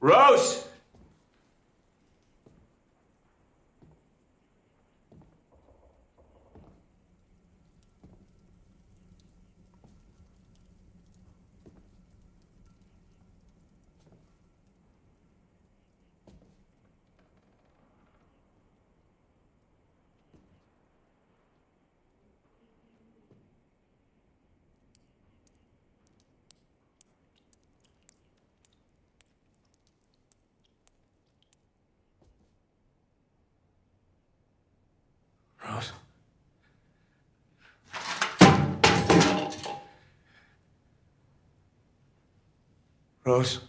Rose! Rose. Rose.